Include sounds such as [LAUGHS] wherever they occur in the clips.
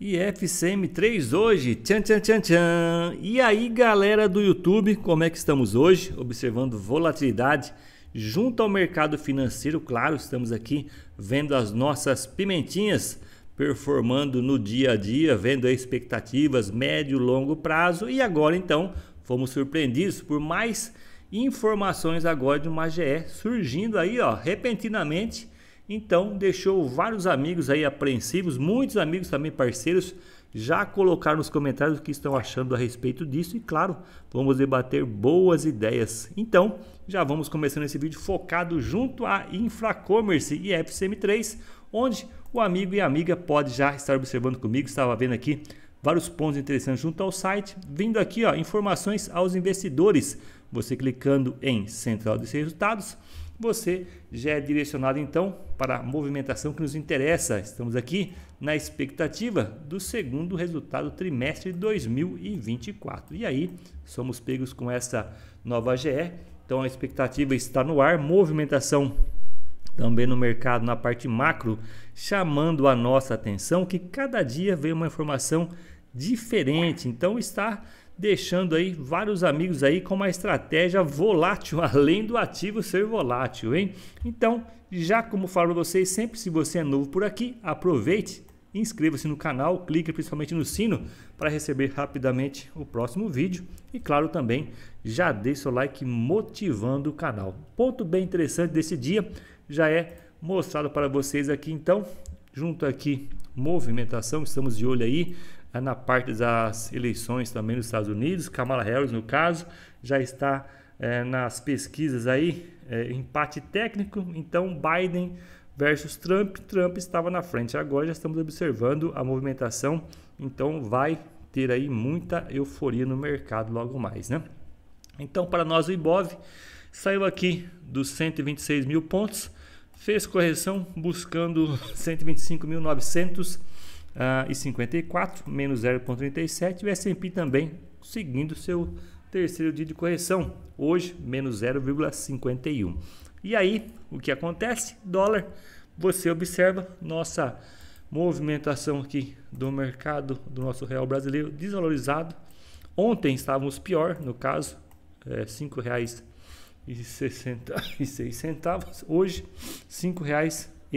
IFCM3 hoje, tchan tchan tchan tchan. E aí galera do YouTube, como é que estamos hoje? Observando volatilidade junto ao mercado financeiro, claro, estamos aqui vendo as nossas pimentinhas performando no dia a dia, vendo expectativas médio e longo prazo e agora então fomos surpreendidos por mais informações agora de uma GE surgindo aí, ó, repentinamente então deixou vários amigos aí apreensivos, muitos amigos também parceiros já colocaram nos comentários o que estão achando a respeito disso e claro, vamos debater boas ideias. Então, já vamos começando esse vídeo focado junto a Infracommerce e FCM3, onde o amigo e amiga pode já estar observando comigo, estava vendo aqui vários pontos interessantes junto ao site, vindo aqui ó, informações aos investidores. Você clicando em Central de Resultados, você já é direcionado então para a movimentação que nos interessa. Estamos aqui na expectativa do segundo resultado trimestre de 2024. E aí, somos pegos com essa nova GE. Então a expectativa está no ar, movimentação também no mercado na parte macro, chamando a nossa atenção que cada dia vem uma informação diferente. Então está deixando aí vários amigos aí com uma estratégia volátil, [LAUGHS] além do ativo ser volátil, hein? Então, já como falo para vocês, sempre se você é novo por aqui, aproveite, inscreva-se no canal, clique principalmente no sino para receber rapidamente o próximo vídeo e claro também já deixe seu like motivando o canal. Ponto bem interessante desse dia já é mostrado para vocês aqui então, junto aqui movimentação, estamos de olho aí na parte das eleições também nos Estados Unidos. Kamala Harris, no caso, já está é, nas pesquisas aí, é, empate técnico. Então, Biden versus Trump, Trump estava na frente. Agora já estamos observando a movimentação, então vai ter aí muita euforia no mercado logo mais, né? Então, para nós o Ibov saiu aqui dos 126 mil pontos, fez correção buscando 125.900 uh, e 54, menos 0,37. O S&P também seguindo seu terceiro dia de correção, hoje menos 0,51. E aí, o que acontece? Dólar, você observa nossa movimentação aqui do mercado do nosso real brasileiro desvalorizado. Ontem estávamos pior, no caso, é, R$ 5,66. Hoje, R$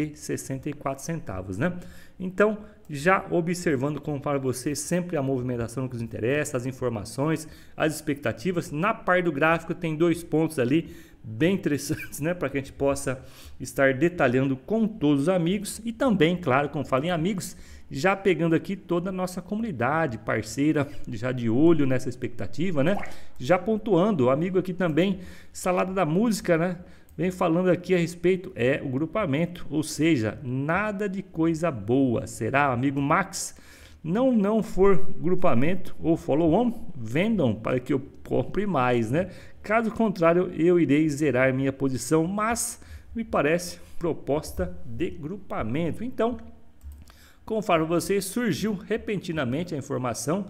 5,64, né? Então, já observando como para você sempre a movimentação que nos interessa, as informações, as expectativas. Na parte do gráfico tem dois pontos ali bem interessantes, [LAUGHS] né, para que a gente possa estar detalhando com todos os amigos e também, claro, como falo em amigos, já pegando aqui toda a nossa comunidade parceira, [LAUGHS] já de olho nessa expectativa, né? Já pontuando, o amigo aqui também, Salada da Música, né? Vem falando aqui a respeito é o grupamento, ou seja, nada de coisa boa. Será, amigo Max? Não não for grupamento ou follow-on, vendam para que eu compre mais, né? Caso contrário, eu irei zerar minha posição, mas me parece proposta de grupamento. Então, falo vocês, surgiu repentinamente a informação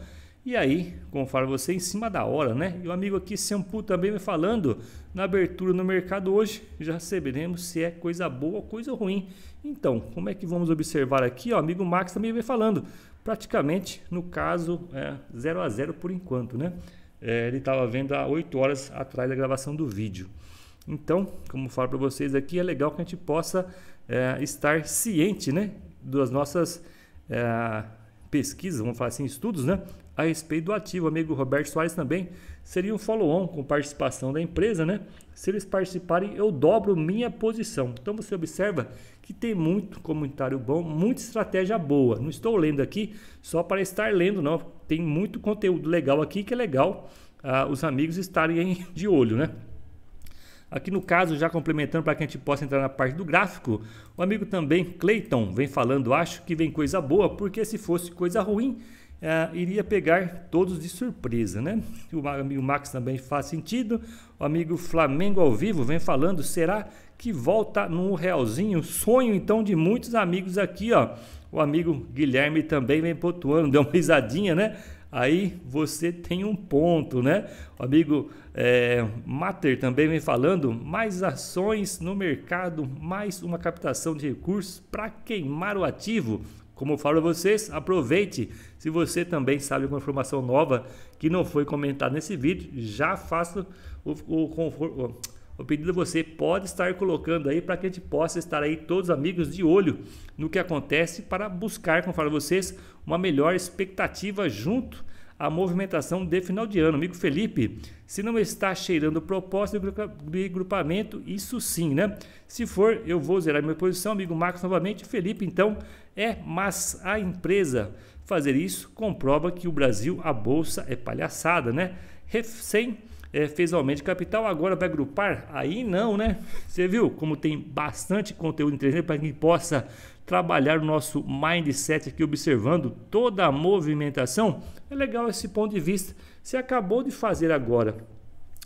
e aí, conforme você em cima da hora, né? E o amigo aqui, Sempu, também me falando na abertura no mercado hoje, já saberemos se é coisa boa ou coisa ruim. Então, como é que vamos observar aqui? O amigo Max também vem falando, praticamente, no caso, é 0 a 0 por enquanto, né? É, ele estava vendo há 8 horas atrás da gravação do vídeo. Então, como falo para vocês aqui, é legal que a gente possa é, estar ciente, né? Das nossas é, pesquisas, vamos falar assim, estudos, né? A respeito do ativo. O amigo Roberto Soares também seria um follow-on com participação da empresa, né? Se eles participarem, eu dobro minha posição. Então você observa que tem muito comentário bom, muita estratégia boa. Não estou lendo aqui só para estar lendo, não. Tem muito conteúdo legal aqui que é legal uh, os amigos estarem de olho, né? Aqui no caso, já complementando para que a gente possa entrar na parte do gráfico, o amigo também, Clayton, vem falando, acho que vem coisa boa, porque se fosse coisa ruim, é, iria pegar todos de surpresa, né? O amigo Max também faz sentido. O amigo Flamengo ao vivo vem falando, será que volta no realzinho? Sonho então de muitos amigos aqui, ó. O amigo Guilherme também vem pontuando, [LAUGHS] deu uma risadinha, né? Aí você tem um ponto, né? O amigo é, Mater também vem falando, mais ações no mercado, mais uma captação de recursos para queimar o ativo Como eu falo a vocês, aproveite. Se você também sabe alguma informação nova que não foi comentada nesse vídeo, já faça o, o, o, o pedido você pode estar colocando aí para que a gente possa estar aí todos amigos de olho no que acontece para buscar, como falo a vocês, uma melhor expectativa junto à movimentação de final de ano. Amigo Felipe, se não está cheirando propósito de grupamento, isso sim, né? Se for, eu vou zerar minha posição, amigo Marcos novamente. Felipe, então, é, mas a empresa fazer isso comprova que o Brasil, a bolsa é palhaçada, né? Sem é, fez aumento de capital, agora vai agrupar? Aí não, né? Você viu como tem bastante conteúdo interessante para quem possa trabalhar o nosso mindset aqui, observando toda a movimentação? É legal esse ponto de vista. Você acabou de fazer agora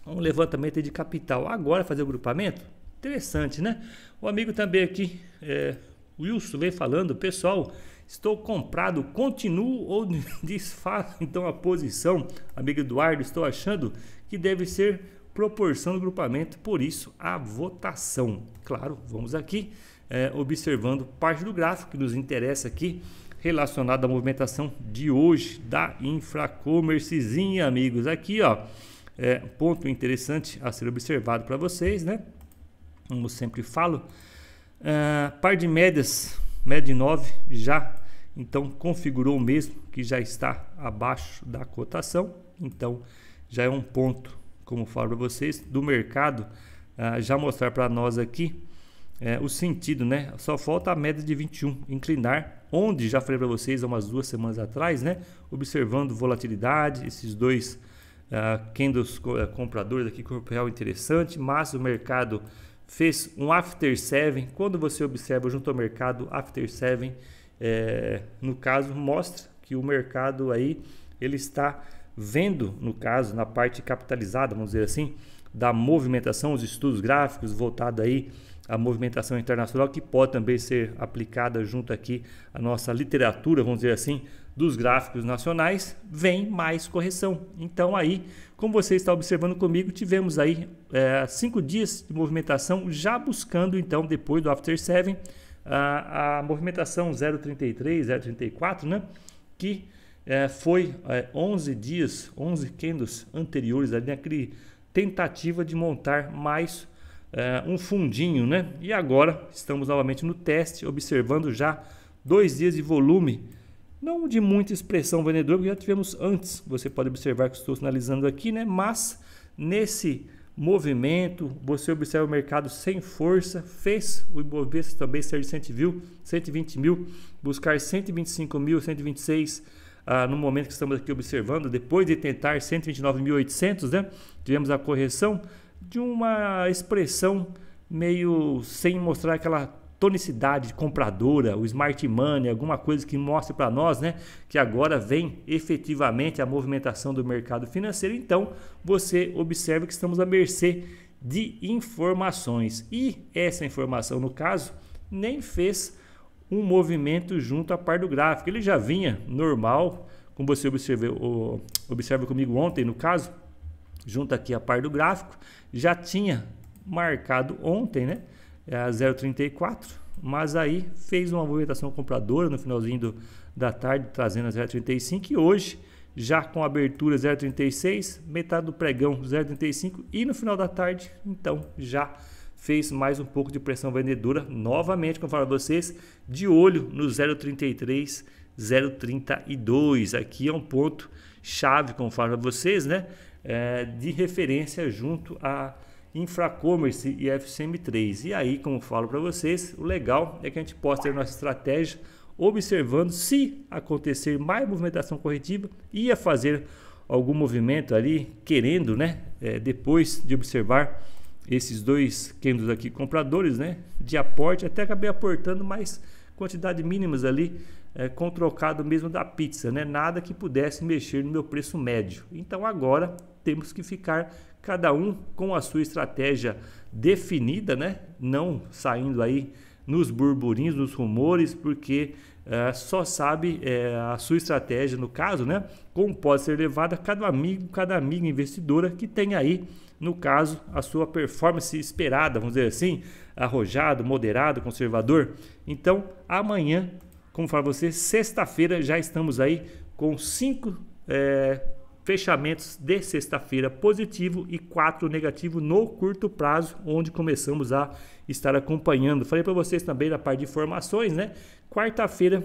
um levantamento de capital, agora fazer o agrupamento? Interessante, né? O amigo também aqui, é, Wilson, vem falando, pessoal. Estou comprado, continuo ou [LAUGHS] desfaço então a posição? Amigo Eduardo, estou achando que deve ser proporção do grupamento, por isso a votação. Claro, vamos aqui é, observando parte do gráfico que nos interessa aqui, relacionado à movimentação de hoje da Infracommercezinha, amigos. Aqui, ó, é, ponto interessante a ser observado para vocês, né? Como sempre falo, é, par de médias, média 9 já então configurou o mesmo que já está abaixo da cotação. Então já é um ponto, como falo para vocês, do mercado uh, já mostrar para nós aqui uh, o sentido, né? Só falta a média de 21 inclinar, onde já falei para vocês há umas duas semanas atrás, né? Observando volatilidade, esses dois uh, candles uh, compradores aqui, corpo real interessante, mas o mercado fez um after seven. Quando você observa junto ao mercado after seven, é, no caso mostra que o mercado aí ele está vendo, no caso, na parte capitalizada, vamos dizer assim, da movimentação, os estudos gráficos voltados aí à movimentação internacional, que pode também ser aplicada junto aqui à nossa literatura, vamos dizer assim, dos gráficos nacionais, vem mais correção. Então aí, como você está observando comigo, tivemos aí é, cinco dias de movimentação, já buscando então, depois do After Seven, a, a movimentação 0,33, 0,34, né? Que é, foi é, 11 dias, 11 candles anteriores ali naquele tentativa de montar mais é, um fundinho, né? E agora estamos novamente no teste, observando já dois dias de volume, não de muita expressão vendedora, porque já tivemos antes. Você pode observar que estou sinalizando aqui, né? Mas nesse movimento, você observa o mercado sem força, fez o Ibovespa também ser de 120 mil, buscar 125 mil, 126 ah, no momento que estamos aqui observando, depois de tentar 129.800, né, tivemos a correção de uma expressão meio sem mostrar aquela tonicidade compradora, o smart money, alguma coisa que mostre para nós, né, que agora vem efetivamente a movimentação do mercado financeiro. Então, você observa que estamos à mercê de informações. E essa informação, no caso, nem fez um movimento junto à par do gráfico. Ele já vinha normal, como você observou, observa comigo ontem, no caso, junto aqui à par do gráfico, já tinha marcado ontem, né? É a 0,34, mas aí fez uma movimentação compradora no finalzinho do, da tarde, trazendo a 0,35 e hoje já com abertura 0,36, metade do pregão 0,35 e no final da tarde, então já fez mais um pouco de pressão vendedora. Novamente, como eu falo a vocês, de olho no 0,33, 0,32. Aqui é um ponto chave, como eu falo a vocês, né? É, de referência junto a Infracommerce e FCM3. E aí, como eu falo para vocês, o legal é que a gente possa ter nossa estratégia observando se acontecer mais movimentação corretiva, ia fazer algum movimento ali, querendo, né? É, depois de observar esses dois candles aqui compradores, né, de aporte, até acabei aportando mais quantidade mínimas ali é, com trocado mesmo da pizza, né, nada que pudesse mexer no meu preço médio. Então agora temos que ficar cada um com a sua estratégia definida, né, não saindo aí nos burburinhos, nos rumores, porque é, só sabe é, a sua estratégia no caso, né, como pode ser levada cada amigo, cada amiga investidora que tem aí no caso, a sua performance esperada, vamos dizer assim, arrojado, moderado, conservador. Então, amanhã como falo você, sexta-feira já estamos aí com cinco é, fechamentos de sexta-feira positivo e quatro negativo no curto prazo, onde começamos a estar acompanhando. Falei para vocês também da parte de informações, né? Quarta-feira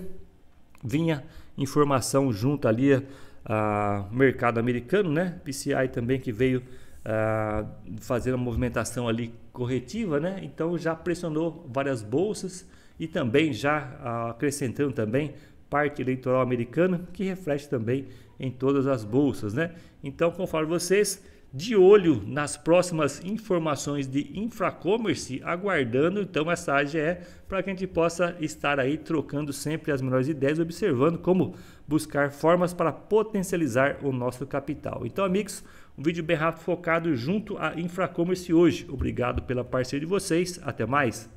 vinha informação junto ali a mercado americano, né? PCI também que veio uh, fazer uma movimentação ali corretiva, né? Então já pressionou várias bolsas e também já uh, acrescentando também parte eleitoral americana que reflete também em todas as bolsas, né? Então, conforme vocês, de olho nas próximas informações de infracommerce, aguardando então essa AGE para que a gente possa estar aí trocando sempre as melhores ideias, observando como buscar formas para potencializar o nosso capital. Então, amigos, um vídeo bem rápido focado junto a infracommerce hoje. Obrigado pela parceria de vocês. Até mais.